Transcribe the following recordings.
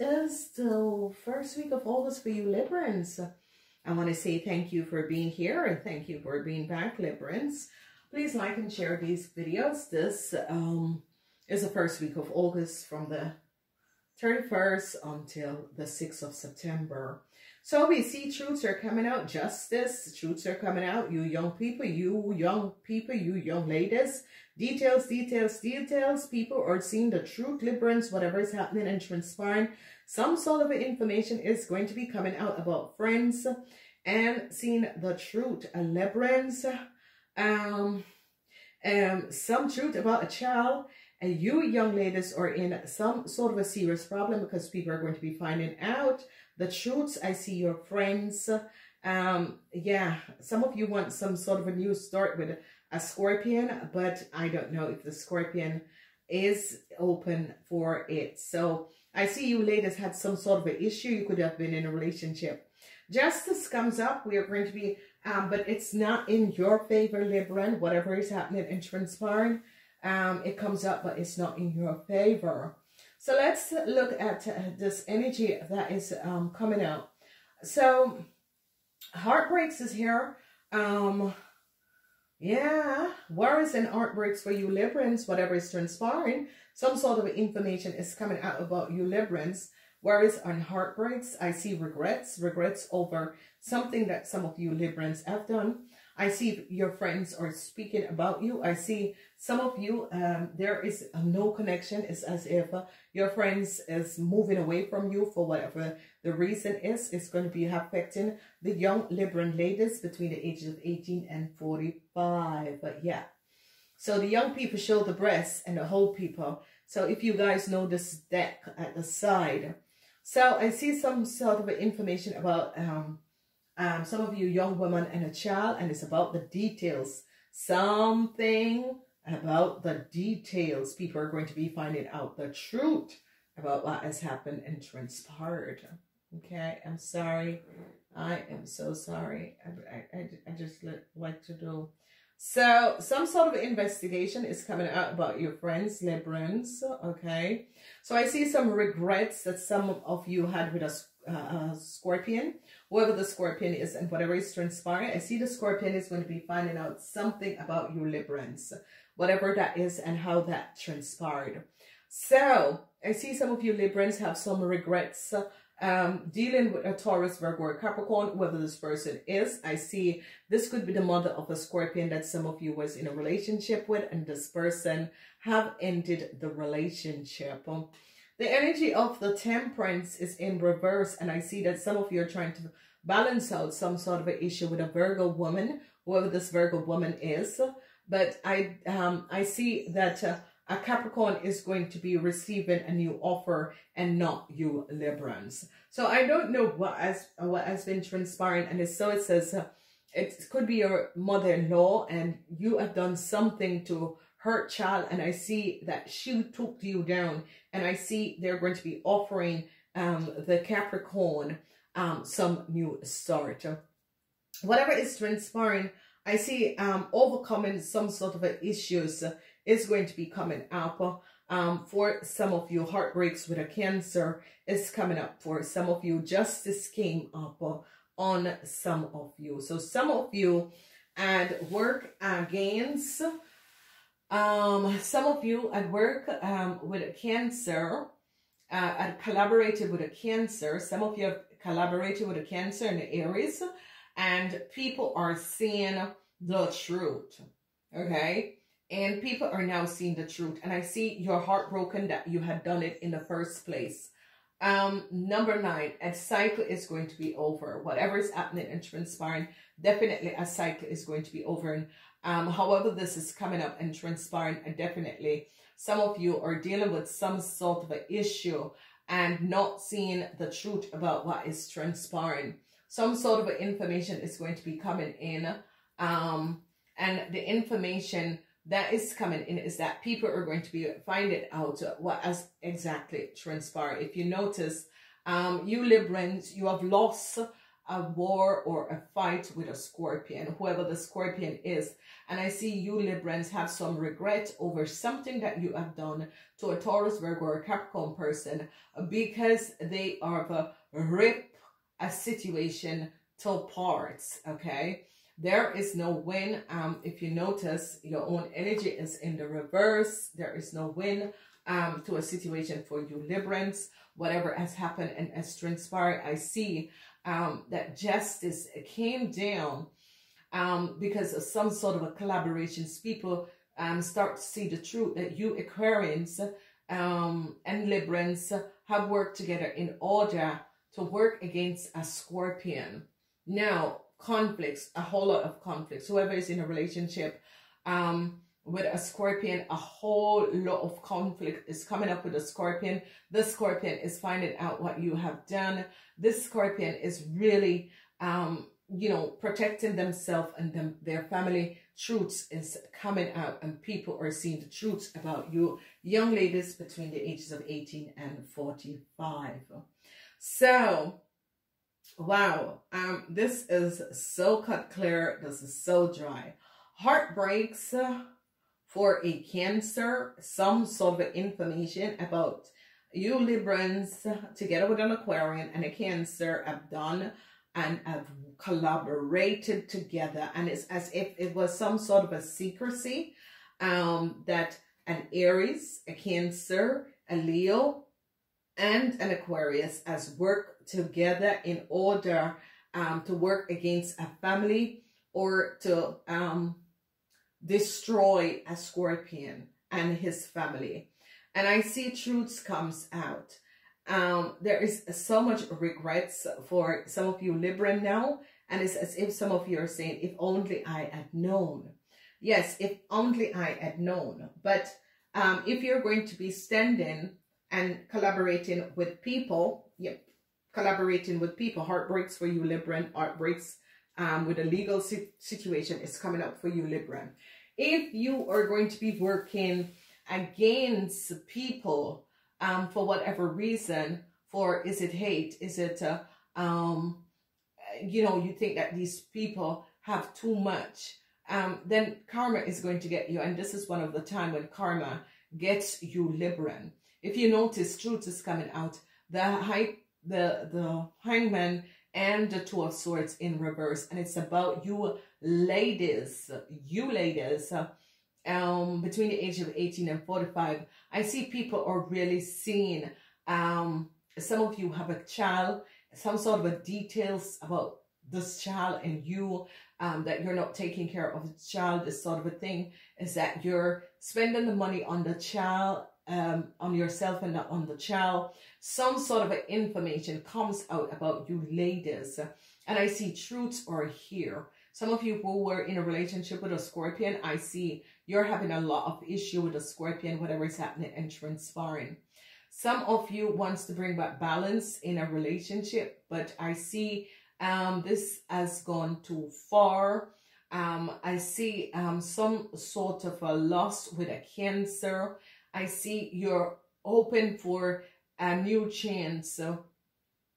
is the first week of August for you Librans. I want to say thank you for being here and thank you for being back, Librans. Please like and share these videos. This um, is the first week of August from the 31st until the 6th of September. So we see truths are coming out, justice, truths are coming out, you young people, you young people, you young ladies. Details, details, details. People are seeing the truth, Librans, whatever is happening and transpiring. Some sort of information is going to be coming out about friends and seeing the truth. Librans, um, um, some truth about a child and you young ladies are in some sort of a serious problem because people are going to be finding out the truths. I see your friends. Um, yeah, some of you want some sort of a new start with a scorpion, but I don't know if the scorpion is open for it. So I see you ladies had some sort of an issue. You could have been in a relationship. Justice comes up. We are going to be, um, but it's not in your favor, Libran, whatever is happening and transpiring um, it comes up, but it's not in your favor. So let's look at this energy that is um, coming out. So heartbreaks is here. Um, yeah, worries and heartbreaks for you Librans, whatever is transpiring. Some sort of information is coming out about you Librans. Worries and heartbreaks. I see regrets, regrets over something that some of you Librans have done. I see your friends are speaking about you. I see some of you, um, there is no connection. It's as if uh, your friends is moving away from you for whatever the reason is. It's going to be affecting the young Libran ladies between the ages of 18 and 45. But yeah. So the young people show the breasts and the whole people. So if you guys know this deck at the side. So I see some sort of information about um, um, some of you young women and a child, and it's about the details. Something about the details. People are going to be finding out the truth about what has happened and transpired. Okay, I'm sorry. I am so sorry. I, I, I just like to do. So, some sort of investigation is coming out about your friends, Librans, okay? So, I see some regrets that some of you had with a, uh, scorpion whoever the scorpion is and whatever is transpiring, I see the scorpion is going to be finding out something about your Librans, whatever that is and how that transpired. So, I see some of you Librans have some regrets um, dealing with a Taurus, Virgo, or Capricorn, whoever this person is. I see this could be the mother of a Scorpion that some of you was in a relationship with and this person have ended the relationship. The energy of the temperance is in reverse. And I see that some of you are trying to balance out some sort of an issue with a Virgo woman, whoever this Virgo woman is. But I, um, I see that uh, a Capricorn is going to be receiving a new offer and not you Librans. So I don't know what has, what has been transpiring. And so it says, uh, it could be your mother-in-law and you have done something to her child and I see that she took you down and I see they're going to be offering um, the Capricorn um, some new start. Whatever is transpiring, I see um, overcoming some sort of issues is going to be coming up. Um, for some of you, heartbreaks with a cancer is coming up. For some of you, justice came up on some of you. So some of you and work against um, some of you at work um, with cancer, uh, collaborated with a cancer. Some of you have collaborated with a cancer in the Aries, and people are seeing the truth. Okay? And people are now seeing the truth. And I see you're heartbroken that you had done it in the first place. Um, number nine, a cycle is going to be over. Whatever is happening and transpiring, definitely a cycle is going to be over. And um, however, this is coming up and transpiring, and definitely some of you are dealing with some sort of an issue and not seeing the truth about what is transpiring. Some sort of information is going to be coming in. Um, and the information that is coming in is that people are going to be finding out what has exactly transpired. If you notice, um, you Librans, you have lost a war or a fight with a scorpion, whoever the scorpion is. And I see you Librans have some regret over something that you have done to a Taurus, Virgo, or a Capricorn person because they are a rip a situation to parts, okay? There is no win. Um, if you notice, your own energy is in the reverse. There is no win um, to a situation for you Librans. Whatever has happened and has transpired, I see um, that justice came down um, because of some sort of a collaborations. People um, start to see the truth that you Aquarians um, and Librans have worked together in order to work against a scorpion. Now, conflicts, a whole lot of conflicts. Whoever is in a relationship um, with a scorpion, a whole lot of conflict is coming up with a scorpion. The scorpion is finding out what you have done. This scorpion is really, um, you know, protecting themselves and them, their family. Truths is coming out and people are seeing the truths about you. Young ladies between the ages of 18 and 45. So, wow, um, this is so cut clear. This is so dry. Heartbreaks for a cancer, some sort of information about you Librans together with an Aquarian and a Cancer have done and have collaborated together. And it's as if it was some sort of a secrecy um, that an Aries, a Cancer, a Leo, and an Aquarius has worked together in order um, to work against a family or to um, destroy a scorpion and his family. And I see truths comes out. Um, there is so much regrets for some of you Libran now. And it's as if some of you are saying, if only I had known. Yes, if only I had known. But um, if you're going to be standing and collaborating with people. Yep, collaborating with people. Heartbreaks for you, Libran. Heartbreaks um, with a legal si situation is coming up for you, Libran. If you are going to be working against people um, for whatever reason, for is it hate? Is it, uh, um, you know, you think that these people have too much, um, then karma is going to get you. And this is one of the time when karma gets you Libran if you notice, truth is coming out. The high, the the hangman and the two of swords in reverse, and it's about you ladies, you ladies, um, between the age of 18 and 45. I see people are really seeing, um, some of you have a child, some sort of a details about this child and you um, that you're not taking care of the child, this sort of a thing, is that you're spending the money on the child um, on yourself and not on the child, some sort of information comes out about you ladies. And I see truths are here. Some of you who were in a relationship with a scorpion, I see you're having a lot of issue with a scorpion, whatever is happening and transpiring. Some of you wants to bring back balance in a relationship, but I see um, this has gone too far. Um, I see um, some sort of a loss with a cancer. I see you're open for a new chance. So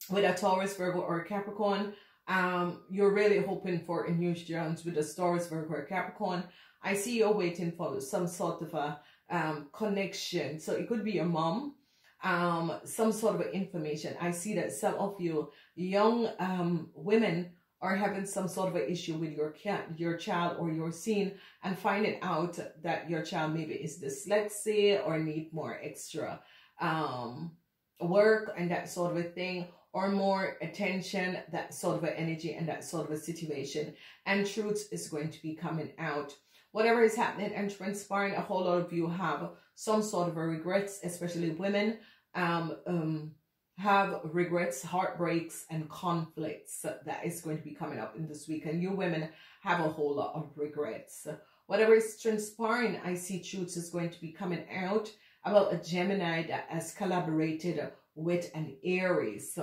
with a Taurus, Virgo, or Capricorn, um, you're really hoping for a new chance with a Taurus, Virgo, or Capricorn. I see you're waiting for some sort of a um, connection. So it could be your mom, um, some sort of information. I see that some of you young um, women are having some sort of an issue with your your child or your scene and finding out that your child maybe is dyslexic or need more extra um, work and that sort of a thing or more attention, that sort of energy and that sort of a situation. And truth is going to be coming out. Whatever is happening and transpiring, a whole lot of you have some sort of a regrets, especially women. Um, um, have regrets, heartbreaks, and conflicts that is going to be coming up in this week. And you women have a whole lot of regrets. Whatever is transpiring, I see truths is going to be coming out about a Gemini that has collaborated with an Aries.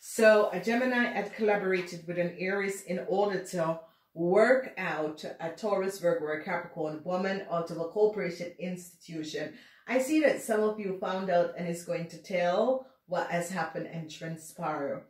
So, a Gemini had collaborated with an Aries in order to work out a Taurus, Virgo, or Capricorn woman out of a corporation institution. I see that some of you found out and is going to tell what has happened and transpire.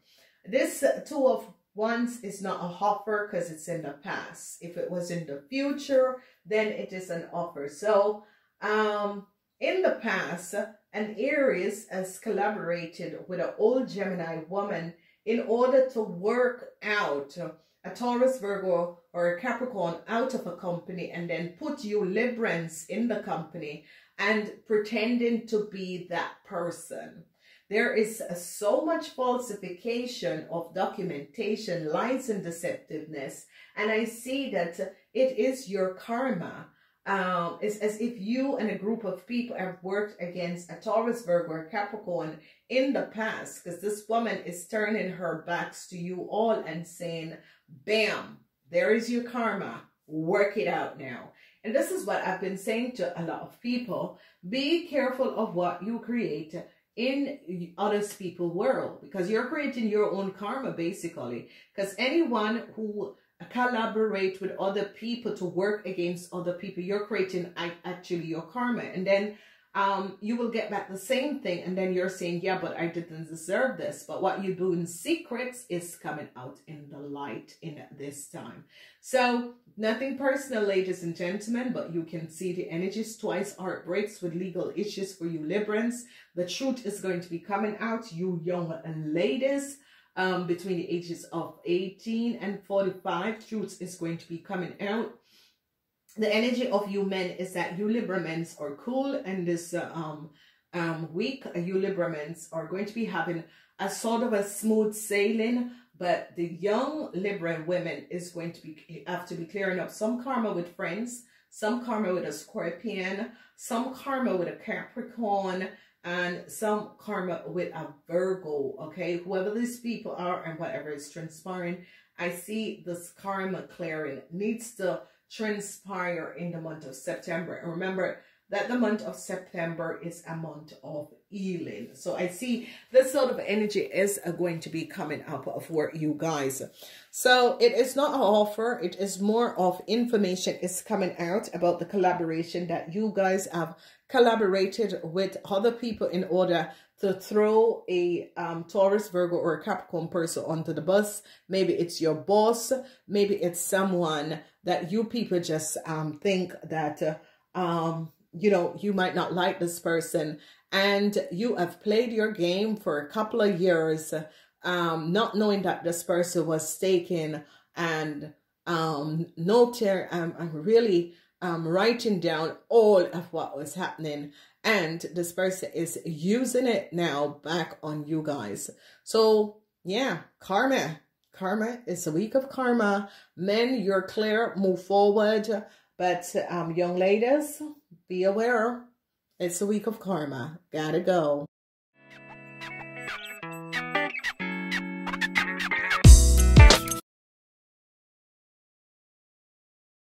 This two of wands is not a offer because it's in the past. If it was in the future, then it is an offer. So, um, in the past, an Aries has collaborated with an old Gemini woman in order to work out a Taurus, Virgo, or a Capricorn out of a company and then put you Librans in the company and pretending to be that person. There is so much falsification of documentation, lies and deceptiveness. And I see that it is your karma. Um, it's as if you and a group of people have worked against a Taurus, Virgo, or Capricorn in the past because this woman is turning her backs to you all and saying, bam, there is your karma. Work it out now. And this is what I've been saying to a lot of people. Be careful of what you create in other people world because you're creating your own karma basically. Because anyone who collaborate with other people to work against other people you're creating actually your karma. And then um, you will get back the same thing and then you're saying, yeah, but I didn't deserve this. But what you do in secrets is coming out in the light in this time. So nothing personal, ladies and gentlemen, but you can see the energies twice heartbreaks with legal issues for you Librans. The truth is going to be coming out, you young and ladies. Um, between the ages of 18 and 45, truth is going to be coming out the energy of you men is that you Libramens are cool and this uh, um, um, week, you Libramens are going to be having a sort of a smooth sailing, but the young Libra women is going to be have to be clearing up some karma with friends, some karma with a Scorpion, some karma with a Capricorn, and some karma with a Virgo, okay? Whoever these people are and whatever is transpiring, I see this karma clearing needs to transpire in the month of September. And remember that the month of September is a month of healing. So I see this sort of energy is going to be coming up for you guys. So it is not an offer. It is more of information is coming out about the collaboration that you guys have collaborated with other people in order to throw a um, Taurus, Virgo, or a Capricorn person onto the bus. Maybe it's your boss. Maybe it's someone that you people just um, think that, uh, um, you know, you might not like this person. And you have played your game for a couple of years, um, not knowing that this person was taken and um, noting, um, I'm really um, writing down all of what was happening and this person is using it now back on you guys. So yeah, karma. Karma is a week of karma. Men, you're clear, move forward. But um, young ladies, be aware. It's a week of karma. Gotta go.